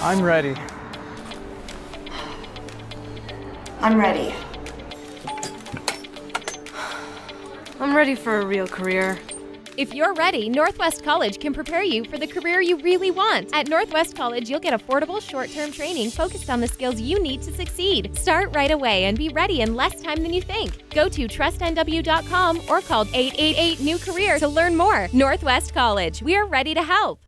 I'm ready. I'm ready. I'm ready for a real career. If you're ready, Northwest College can prepare you for the career you really want. At Northwest College, you'll get affordable short term training focused on the skills you need to succeed. Start right away and be ready in less time than you think. Go to trustnw.com or call 888 New Career to learn more. Northwest College, we are ready to help.